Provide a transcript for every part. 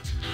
referee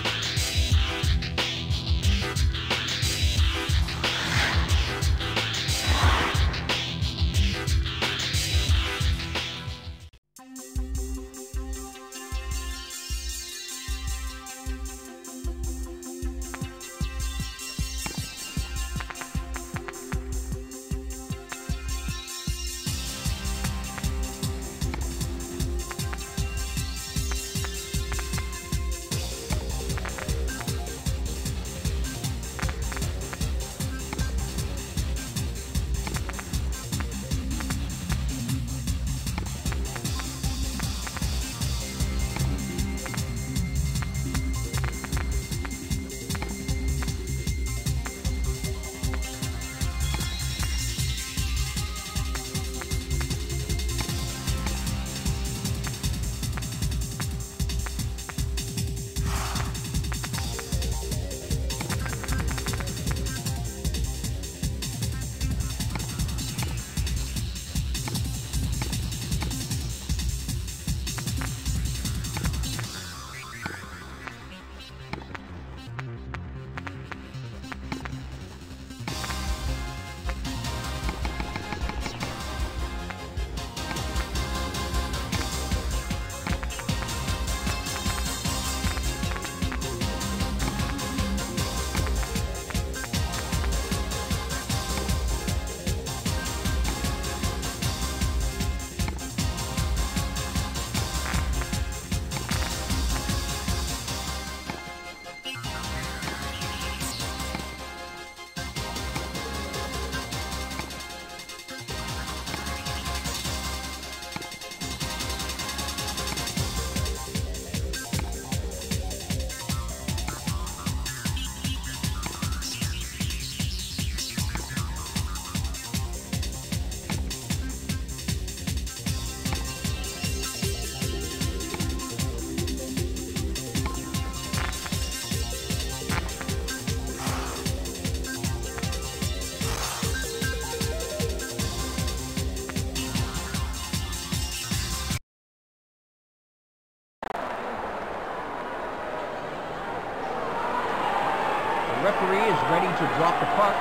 is ready to drop the puck.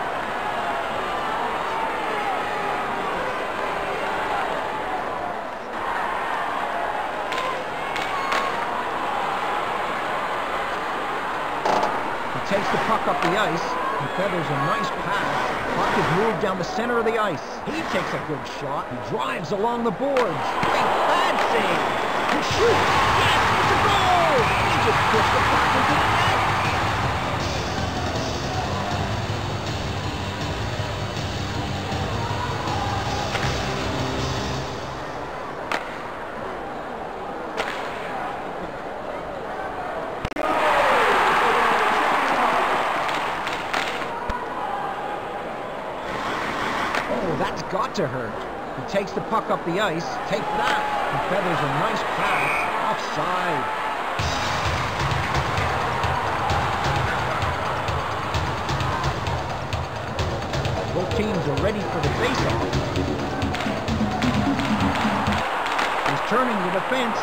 He takes the puck up the ice and feathers a nice pass. Puck is moved down the center of the ice. He takes a good shot. He drives along the boards. A bad. He shoots. Yes, it's a goal. He just pushed the puck into the net. Puck up the ice. Take that. He feathers a nice pass. Offside. Both teams are ready for the faceoff. He's turning the defense.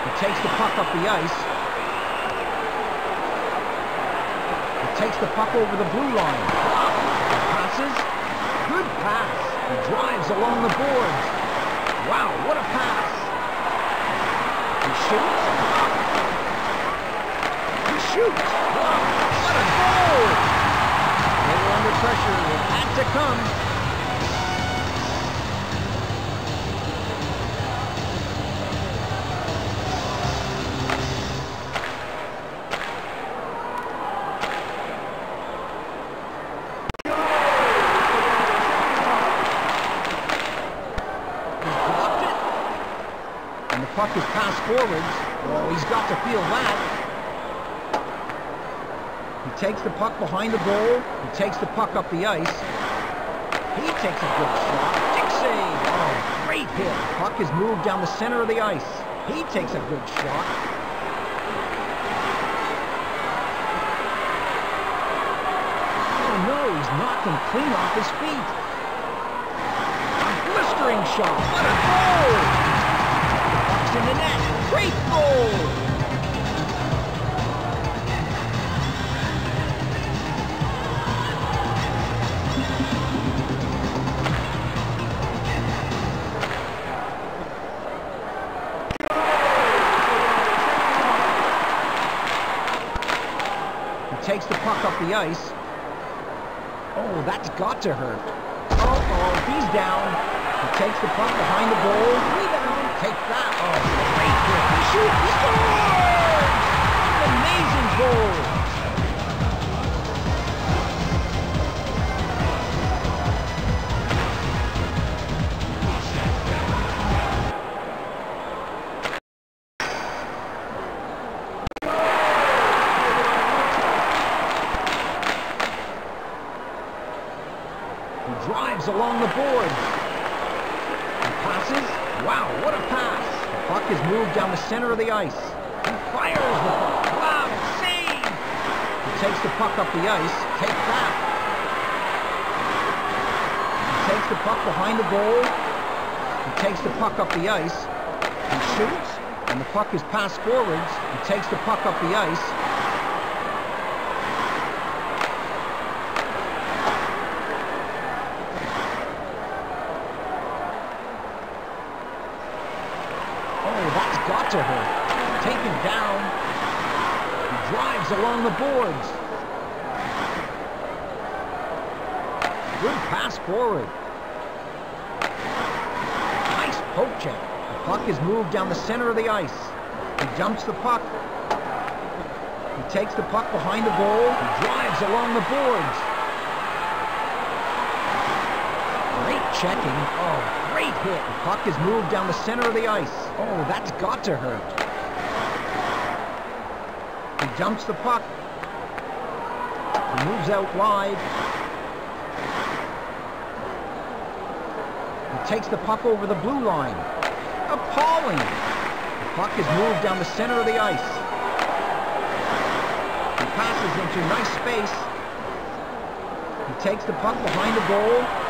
He takes the puck up the ice. He takes the puck over the blue line. Passes. Good pass. He drives along the boards. Wow, what a pass. He shoots. He shoots. Wow, what a goal. They were under pressure. It had to come. Takes the puck behind the goal. He takes the puck up the ice. He takes a good shot. Save. Oh, great hit. Puck is moved down the center of the ice. He takes a good shot. Oh no, he's knocked him clean off his feet. A blistering shot. What a goal! Puck's in the net. Great goal! Ice. Oh, that's got to hurt. Uh-oh, he's down. He takes the puck behind the goal. Rebound. Take that. Oh, great hit. He shoots. He scores! An amazing goal. Puck is moved down the center of the ice. He fires the puck. Wow, save! He takes the puck up the ice. Take that. He takes the puck behind the goal. He takes the puck up the ice. He shoots, and the puck is passed forwards. He takes the puck up the ice. Oh, that's got to hurt. Taken down. He drives along the boards. Good pass forward. Nice poke check. The puck is moved down the center of the ice. He jumps the puck. He takes the puck behind the goal. He drives along the boards. Great checking. Oh, great hit. The puck is moved down the center of the ice. Oh, that's got to hurt. He jumps the puck. He moves out wide. He takes the puck over the blue line. Appalling. The puck is moved down the center of the ice. He passes into nice space. He takes the puck behind the goal.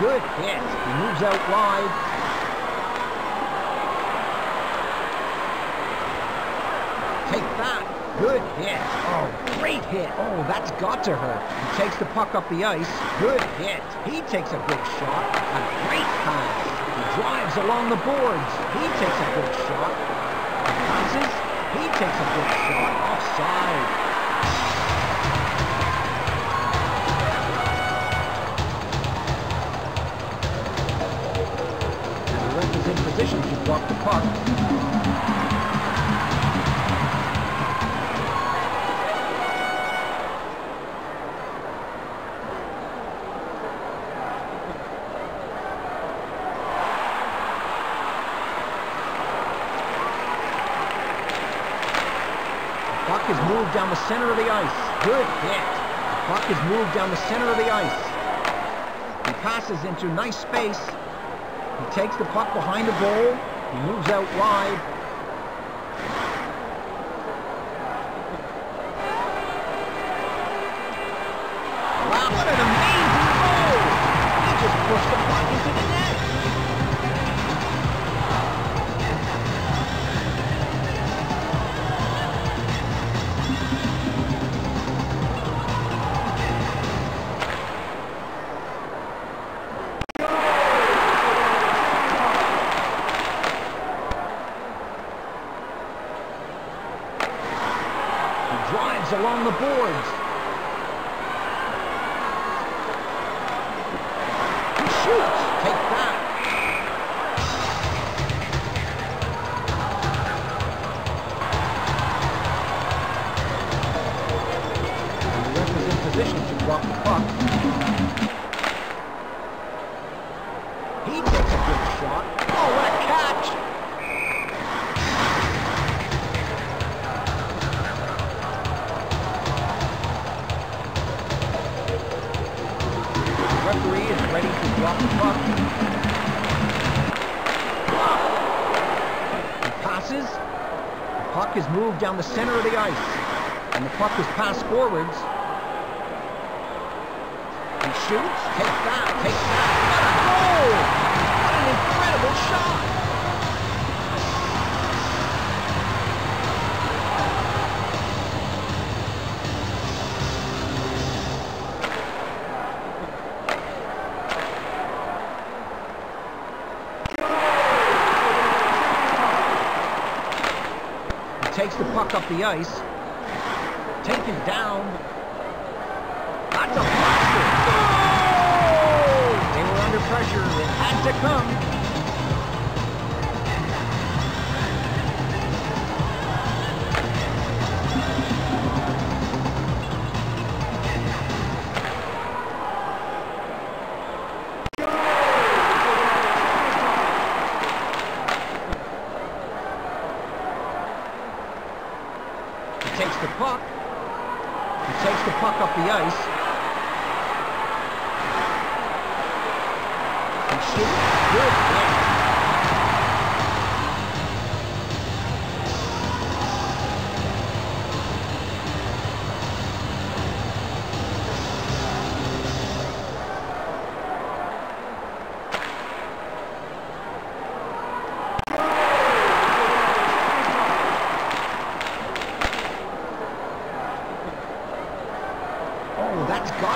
Good hit. He moves out wide. Take that. Good hit. Oh, hit. Oh, that's got to hurt. He takes the puck up the ice. Good hit. He takes a good shot. A great pass. He drives along the boards. He takes a good shot. He passes. He takes a good shot. Offside. And the ref is in position to block the puck. Is moved down the center of the ice. Good hit. The puck is moved down the center of the ice. He passes into nice space. He takes the puck behind the goal. He moves out wide. Shoots. Take down the center of the ice. And the puck is passed forwards. Takes the puck up the ice. taken down. That's a blaster. They were under pressure. It had to come.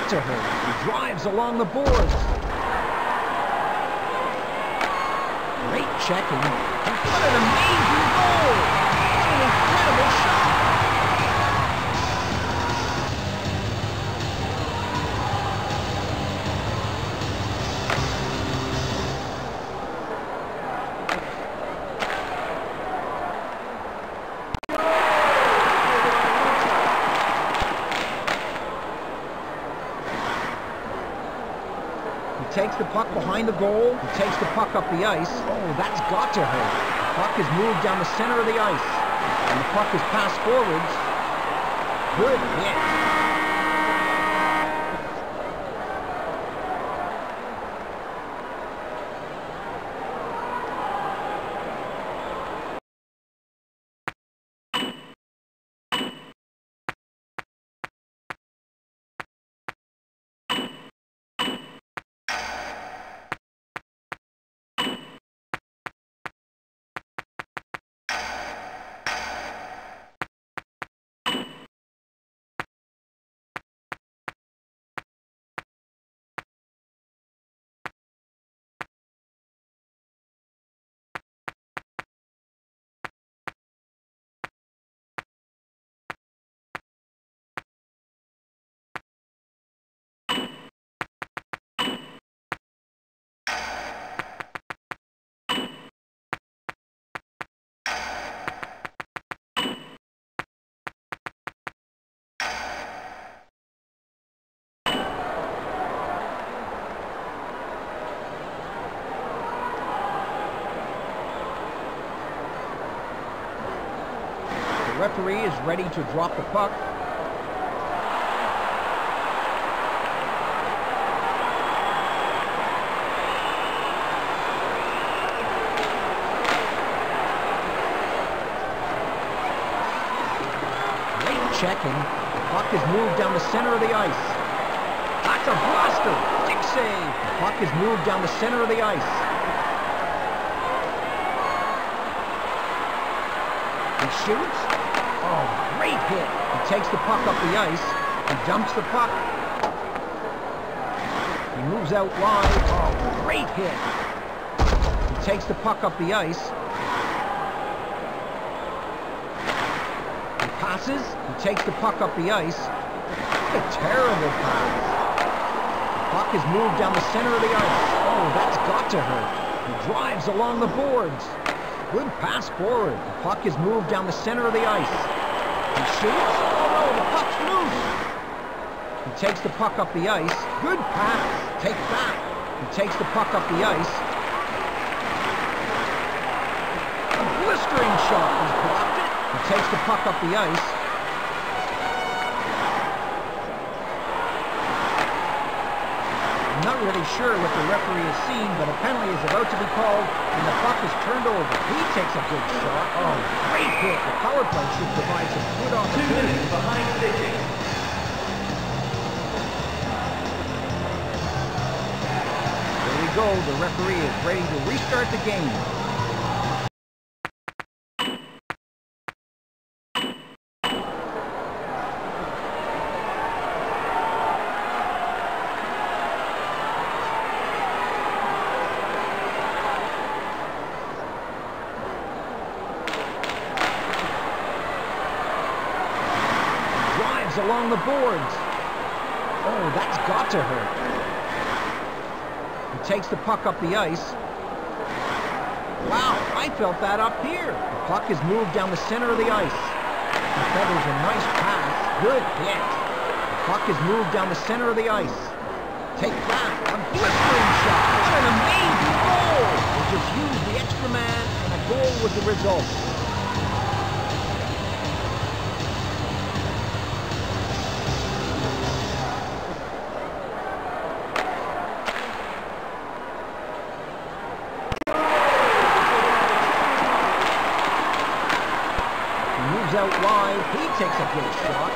To her. He drives along the boards. Great checking. What an amazing goal! What an incredible shot! Behind the goal. He takes the puck up the ice. Oh, that's got to hurt. The puck is moved down the center of the ice. And the puck is passed forwards. Good hit. Referee is ready to drop the puck. Checking. The puck is moved down the center of the ice. That's a blaster. Big save. The puck is moved down the center of the ice. He shoots. Great hit. He takes the puck up the ice. He dumps the puck. He moves out wide. Oh, great hit. He takes the puck up the ice. He passes. He takes the puck up the ice. What a terrible pass. The puck is moved down the center of the ice. Oh, that's got to hurt. He drives along the boards. Good pass forward. The puck is moved down the center of the ice. Shoots. Oh no, the puck's loose. He takes the puck up the ice. Good pass. Take that. He takes the puck up the ice. A blistering shot. He's blocked it. He takes the puck up the ice. Really sure what the referee has seen, but a penalty is about to be called, and the puck is turned over. He takes a good shot. Oh, great hit. The power play should provide some good opportunity. Two minutes behind sticking. There we go. The referee is ready to restart the game. Along the boards. Oh, that's got to hurt. He takes the puck up the ice. Wow, I felt that up here. The puck is moved down the center of the ice. He feathers a nice pass. Good hit. The puck is moved down the center of the ice. Take that. A blistering shot. What an amazing goal. They just used the extra man, and a goal was the result. Good shot.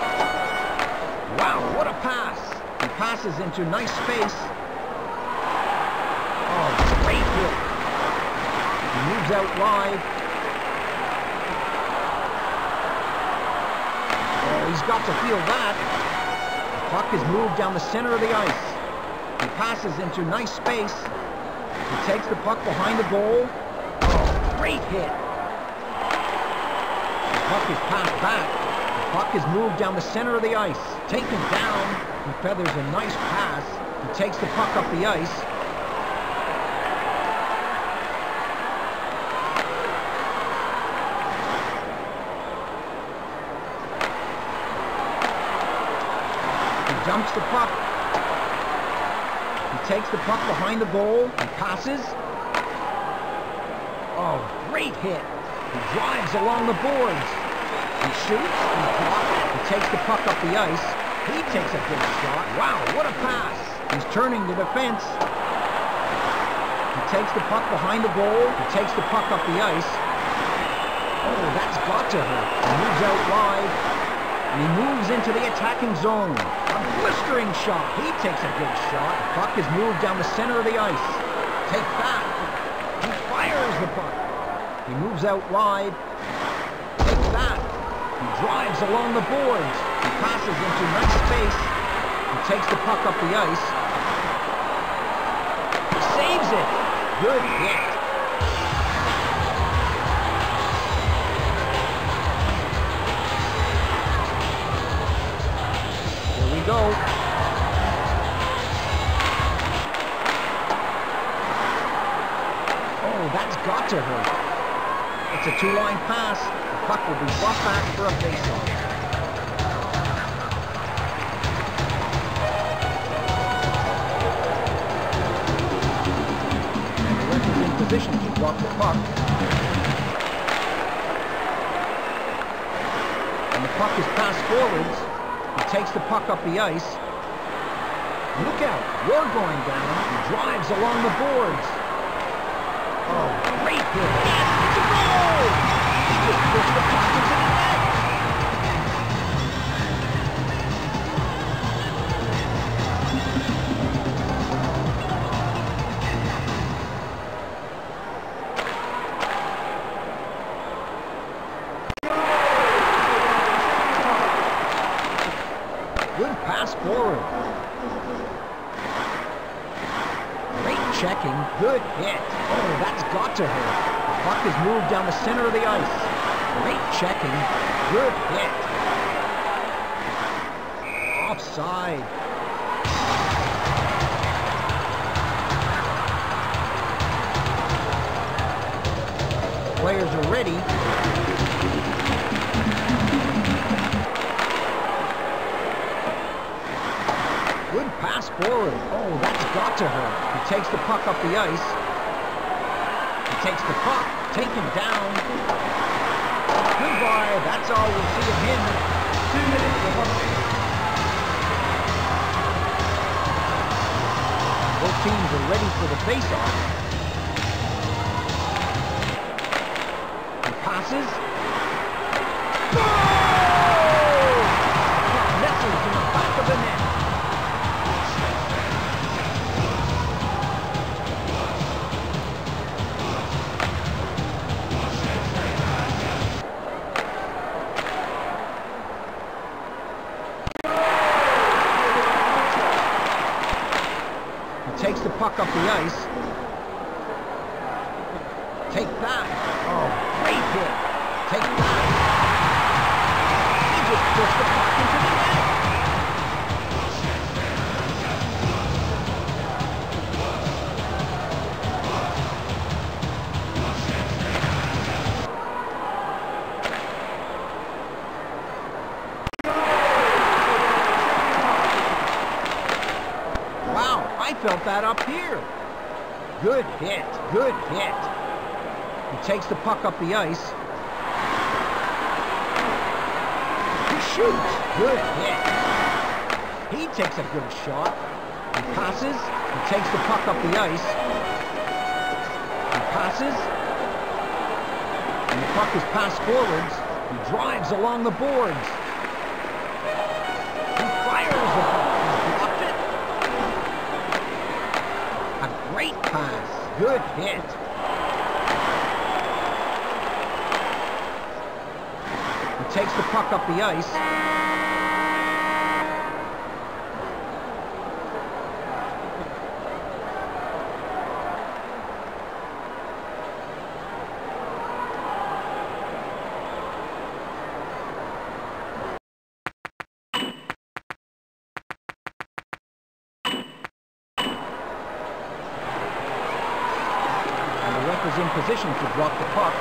Wow, what a pass. He passes into nice space. Oh, great hit. He moves out wide. Oh, he's got to feel that. The puck is moved down the center of the ice. He passes into nice space. He takes the puck behind the goal. Oh, great hit. The puck is passed back. Puck is moved down the center of the ice. Taken down. He feathers a nice pass. He takes the puck up the ice. He dumps the puck. He takes the puck behind the goal. He passes. Oh, great hit. He drives along the boards. He shoots. He takes the puck up the ice. He takes a good shot. Wow, what a pass. He's turning the defense. He takes the puck behind the goal. He takes the puck up the ice. Oh, that's got to hurt. He moves out wide. And he moves into the attacking zone. A blistering shot. He takes a good shot. The puck is moved down the center of the ice. Take that. He fires the puck. He moves out wide. Drives along the boards. He passes into nice space. He takes the puck up the ice. He saves it. Good hit. Here we go. Oh, that's got to hurt. It's a two-line pass. Puck will be brought back for a face-off. And the ref is in position to drop the puck. And the puck is passed forwards. He takes the puck up the ice. Look out, you're going down. He drives along the boards. Checking. Good hit. Oh, that's got to hurt. The puck is moved down the center of the ice. Great checking. Good hit. Offside. Players are ready. Good pass forward. Oh, that's got to her. He takes the puck up the ice. He takes the puck, taken down. Goodbye. That's all we'll see of him. Two minutes hockey. Both teams are ready for the face-off. He passes. Takes up the ice. He shoots. Good hit. He takes a good shot. He passes. He takes the puck up the ice. He passes. And the puck is passed forwards. He drives along the boards. He fires the puck. He's blocked it. A great pass. Good hit. He takes the puck up the ice. is in position to drop the puck.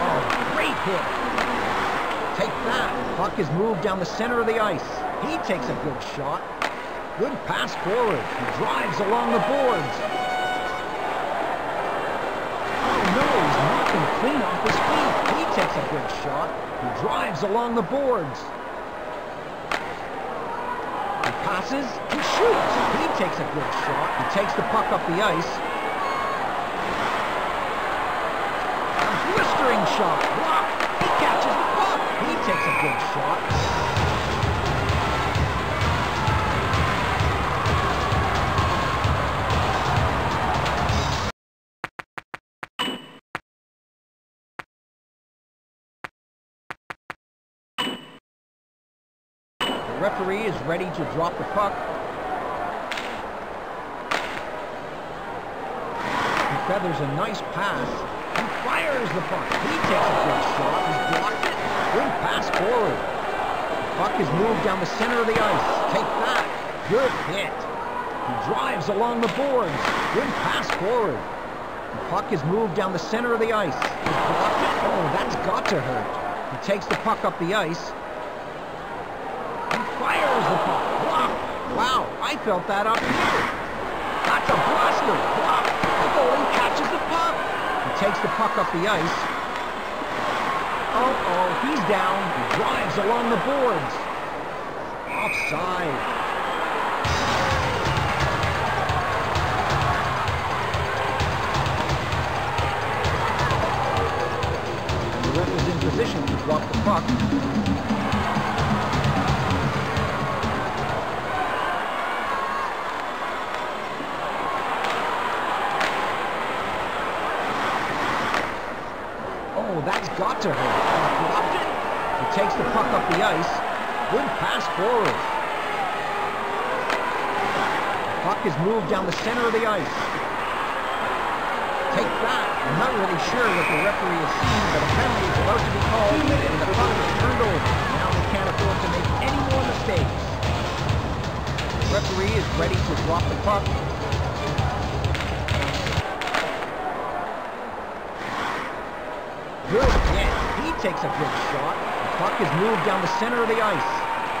Oh, great Take that. Puck is moved down the center of the ice. He takes a good shot. Good pass forward. He drives along the boards. Oh no, he's knocking clean off his feet. He takes a good shot. He drives along the boards. He passes. He shoots. He takes a good shot. He takes the puck up the ice. A blistering shot. Block. He catches the puck. He takes a good shot. referee is ready to drop the puck. He feathers a nice pass. He fires the puck. He takes a forward. The puck is moved down the center of the ice. Take that. Good hit. He drives along the boards. Good pass forward. The puck is moved down the center of the ice. Oh, that's got to hurt. He takes the puck up the ice He fires the puck. Block. Wow, I felt that up here. That's a blaster. Block. The goalie catches the puck. He takes the puck up the ice. Oh-oh, he's down. He drives along the boards. Offside. The ref is in position to drop the puck. Up the ice. Good pass forward. Puck is moved down the center of the ice. Take that. I'm not really sure what the referee has seen, but a penalty is about to be called, and the puck is turned over. Now they can't afford to make any more mistakes. The referee is ready to drop the puck. Good hit. He takes a good shot. Puck is moved down the center of the ice.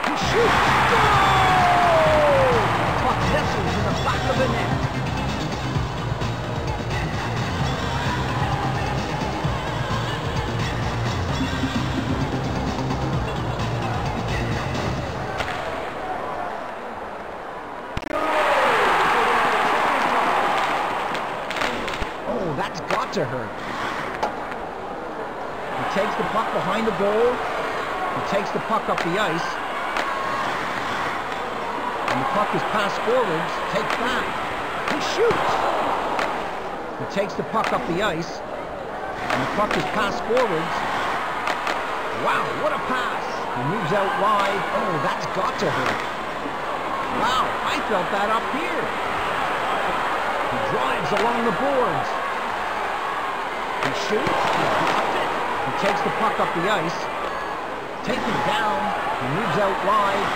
He shoots. Goal! Puck nestles in the back of the net. Takes puck up the ice. And the puck is passed forwards. Take that. He shoots. He takes the puck up the ice. And the puck is passed forwards. Wow, what a pass. He moves out wide. Oh, that's got to hurt. Wow, I felt that up here. He drives along the boards. He shoots. Blocked it. He takes the puck up the ice. Taken down. He moves out wide.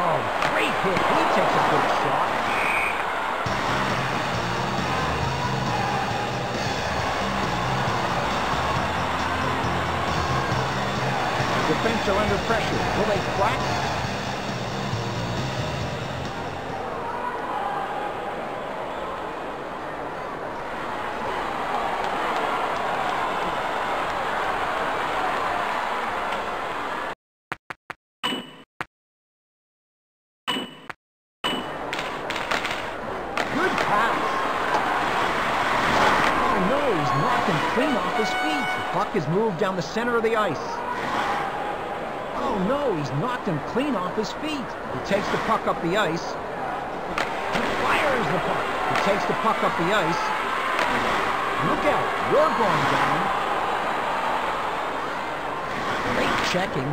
Oh, great hit. He takes a good shot. Defense are under pressure. Will they crack? Good pass. Oh no, he's knocked him clean off his feet. The puck is moved down the center of the ice. Oh no, he's knocked him clean off his feet. He takes the puck up the ice. He fires the puck. He takes the puck up the ice. Look out, you're going down. Great checking.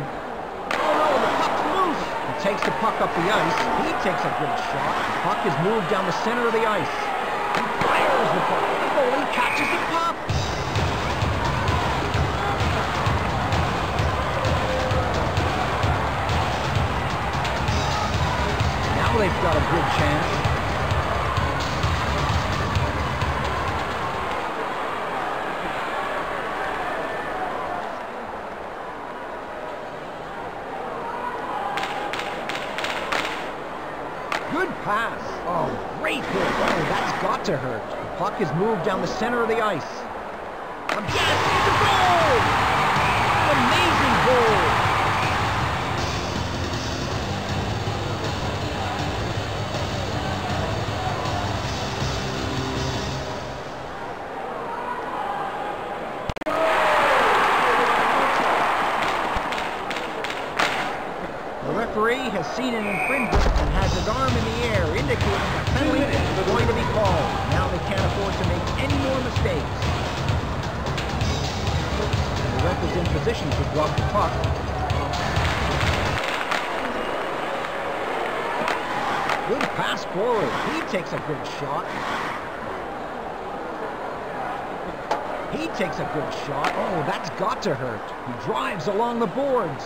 Oh no, the puck's loose. He takes the puck up the ice. He takes a good shot. Puck is moved down the center of the ice. He fires the puck. The goalie catches the puck. Now they've got a good chance. Puck is moved down the center of the ice. Again, the goal! Amazing goal! To hurt. He drives along the boards.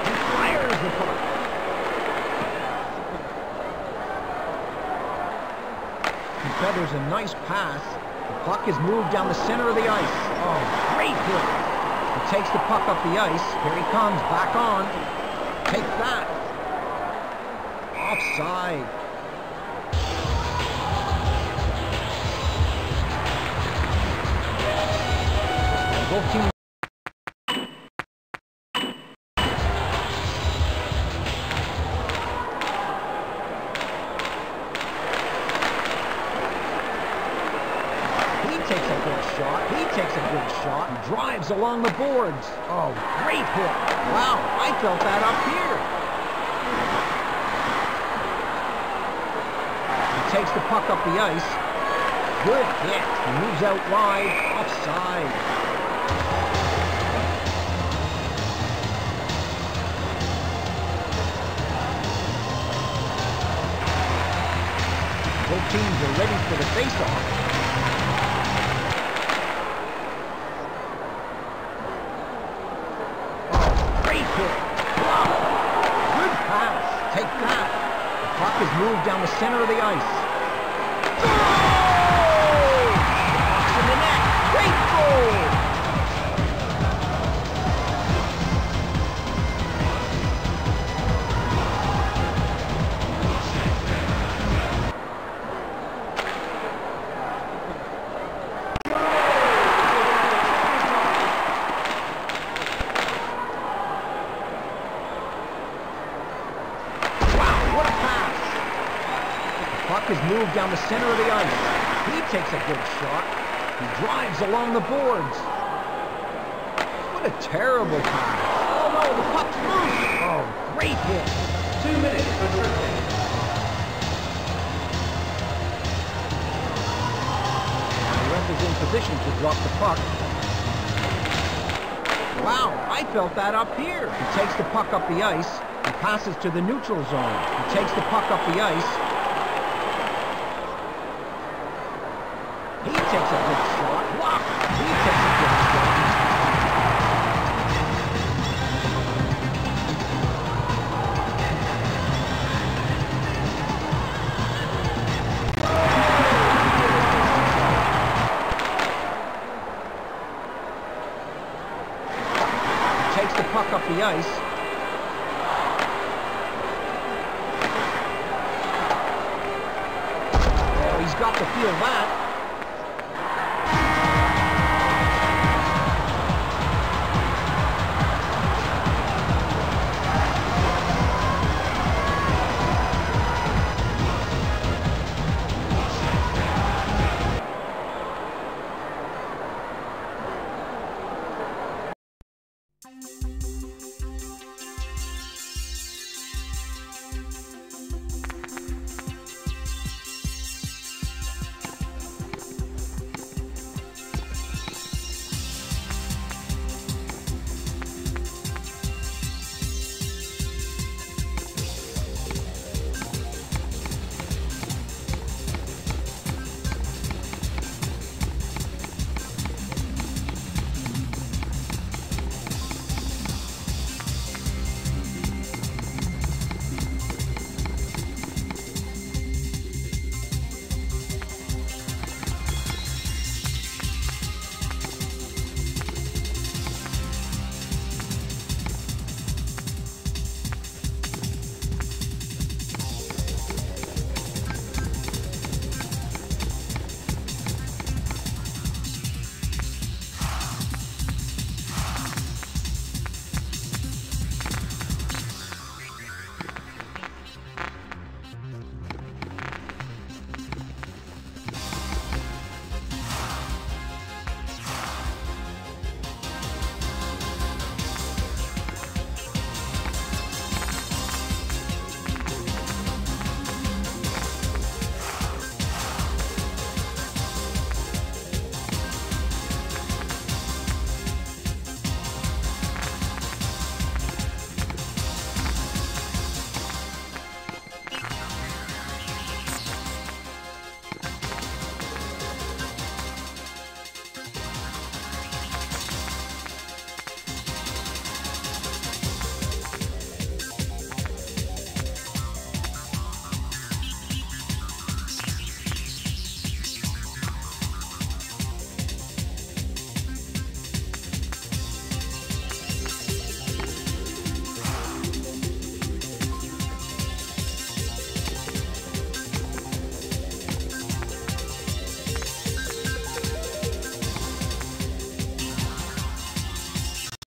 He fires the puck. He feathers a nice pass. The puck is moved down the center of the ice. Oh, great hit. He takes the puck up the ice. Here he comes, back on. Take that. Offside. Shot. He takes a good shot and drives along the boards. Oh, great hit. Wow, I felt that up here. He takes the puck up the ice. Good hit. He moves out wide. Offside. Teams are ready for the face-off. Great hit. Good pass. Take that. The puck is moved down the center of the ice. Down the center of the ice. He takes a good shot. He drives along the boards. What a terrible time. Oh no, the puck's loose. Oh, great hit. Two minutes for tripping. The ref is in position to drop the puck. Wow, I felt that up here. He takes the puck up the ice. He passes to the neutral zone. He takes the puck up the ice. He takes